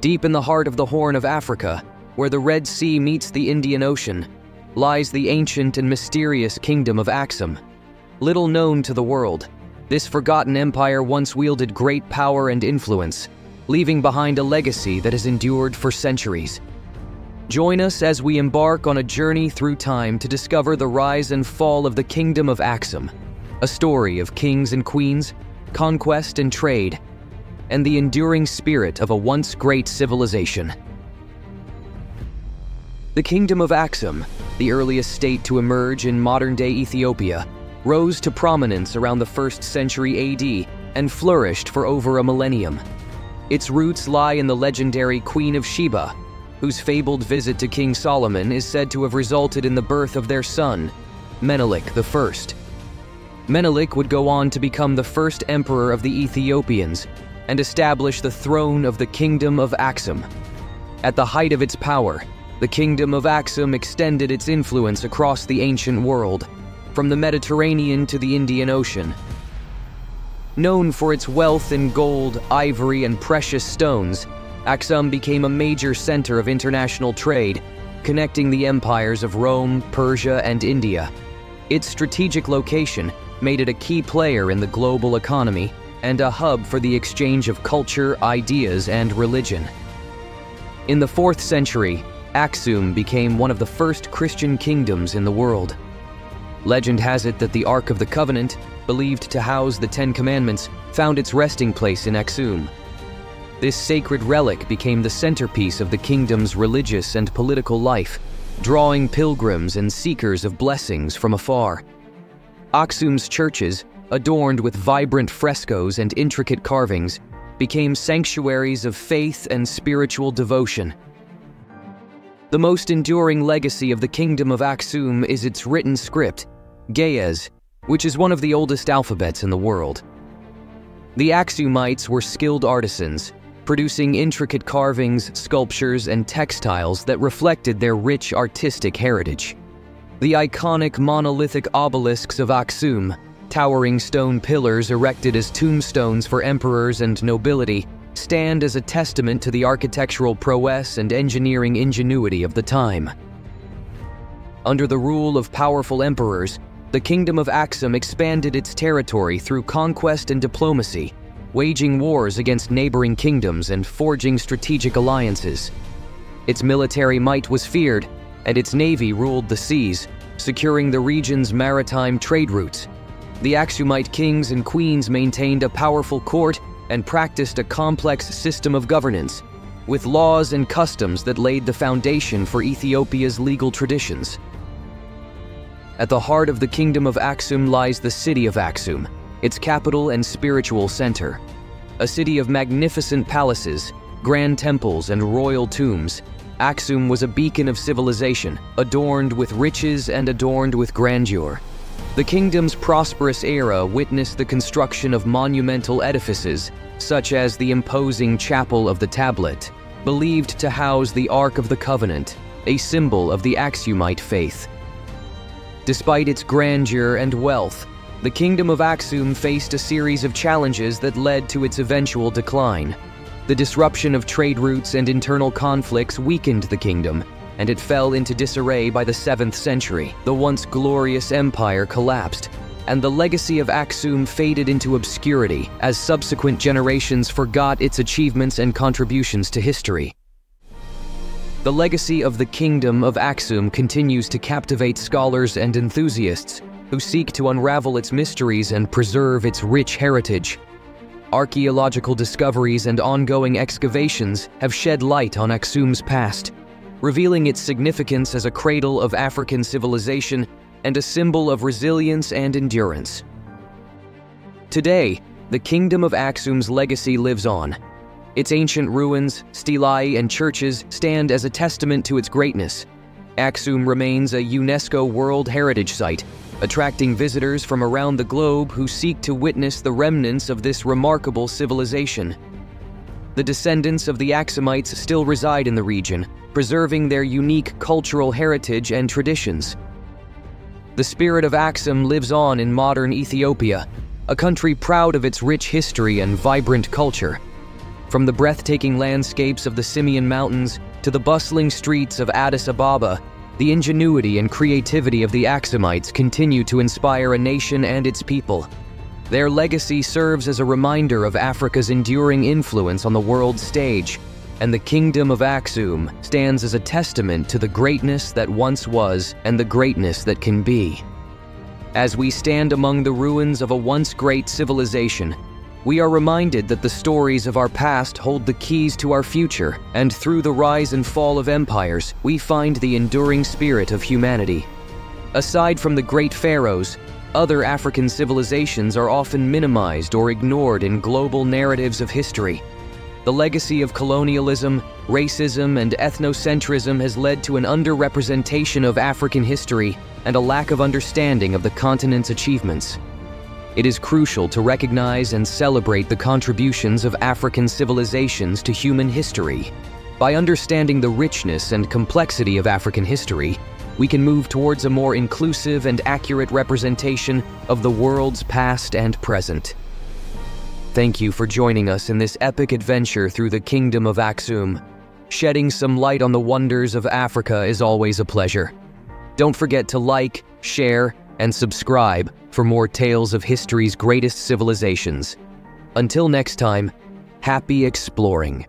Deep in the heart of the Horn of Africa, where the Red Sea meets the Indian Ocean, lies the ancient and mysterious kingdom of Axum. Little known to the world, this forgotten empire once wielded great power and influence, leaving behind a legacy that has endured for centuries. Join us as we embark on a journey through time to discover the rise and fall of the Kingdom of Axum, a story of kings and queens, conquest and trade, and the enduring spirit of a once great civilization. The Kingdom of Axum, the earliest state to emerge in modern-day Ethiopia, rose to prominence around the 1st century AD and flourished for over a millennium. Its roots lie in the legendary Queen of Sheba, whose fabled visit to King Solomon is said to have resulted in the birth of their son, Menelik I. Menelik would go on to become the first emperor of the Ethiopians and establish the throne of the Kingdom of Axum. At the height of its power, the Kingdom of Axum extended its influence across the ancient world, from the Mediterranean to the Indian Ocean. Known for its wealth in gold, ivory, and precious stones, Axum became a major center of international trade, connecting the empires of Rome, Persia, and India. Its strategic location made it a key player in the global economy and a hub for the exchange of culture, ideas, and religion. In the 4th century, Axum became one of the first Christian kingdoms in the world. Legend has it that the Ark of the Covenant, believed to house the Ten Commandments, found its resting place in Axum. This sacred relic became the centerpiece of the kingdom's religious and political life, drawing pilgrims and seekers of blessings from afar. Axum's churches, adorned with vibrant frescoes and intricate carvings, became sanctuaries of faith and spiritual devotion. The most enduring legacy of the Kingdom of Axum is its written script, Ge'ez, which is one of the oldest alphabets in the world. The Axumites were skilled artisans, producing intricate carvings, sculptures, and textiles that reflected their rich artistic heritage. The iconic monolithic obelisks of Axum Towering stone pillars erected as tombstones for emperors and nobility stand as a testament to the architectural prowess and engineering ingenuity of the time. Under the rule of powerful emperors, the Kingdom of Axum expanded its territory through conquest and diplomacy, waging wars against neighboring kingdoms and forging strategic alliances. Its military might was feared, and its navy ruled the seas, securing the region's maritime trade routes the Axumite kings and queens maintained a powerful court and practiced a complex system of governance, with laws and customs that laid the foundation for Ethiopia's legal traditions. At the heart of the kingdom of Axum lies the city of Axum, its capital and spiritual center. A city of magnificent palaces, grand temples, and royal tombs, Axum was a beacon of civilization, adorned with riches and adorned with grandeur. The kingdom's prosperous era witnessed the construction of monumental edifices, such as the imposing Chapel of the Tablet, believed to house the Ark of the Covenant, a symbol of the Axumite faith. Despite its grandeur and wealth, the Kingdom of Axum faced a series of challenges that led to its eventual decline. The disruption of trade routes and internal conflicts weakened the kingdom, and it fell into disarray by the 7th century. The once glorious empire collapsed, and the legacy of Axum faded into obscurity as subsequent generations forgot its achievements and contributions to history. The legacy of the Kingdom of Axum continues to captivate scholars and enthusiasts who seek to unravel its mysteries and preserve its rich heritage. Archaeological discoveries and ongoing excavations have shed light on Axum's past, revealing its significance as a cradle of African civilization and a symbol of resilience and endurance. Today, the Kingdom of Axum's legacy lives on. Its ancient ruins, stelae, and churches stand as a testament to its greatness. Axum remains a UNESCO World Heritage Site, attracting visitors from around the globe who seek to witness the remnants of this remarkable civilization. The descendants of the Axumites still reside in the region, preserving their unique cultural heritage and traditions. The spirit of Axum lives on in modern Ethiopia, a country proud of its rich history and vibrant culture. From the breathtaking landscapes of the Simien Mountains to the bustling streets of Addis Ababa, the ingenuity and creativity of the Axumites continue to inspire a nation and its people. Their legacy serves as a reminder of Africa's enduring influence on the world stage, and the Kingdom of Axum stands as a testament to the greatness that once was and the greatness that can be. As we stand among the ruins of a once great civilization, we are reminded that the stories of our past hold the keys to our future, and through the rise and fall of empires, we find the enduring spirit of humanity. Aside from the great pharaohs, other African civilizations are often minimized or ignored in global narratives of history. The legacy of colonialism, racism, and ethnocentrism has led to an underrepresentation of African history and a lack of understanding of the continent's achievements. It is crucial to recognize and celebrate the contributions of African civilizations to human history. By understanding the richness and complexity of African history, we can move towards a more inclusive and accurate representation of the world's past and present. Thank you for joining us in this epic adventure through the Kingdom of Axum. Shedding some light on the wonders of Africa is always a pleasure. Don't forget to like, share, and subscribe for more tales of history's greatest civilizations. Until next time, happy exploring.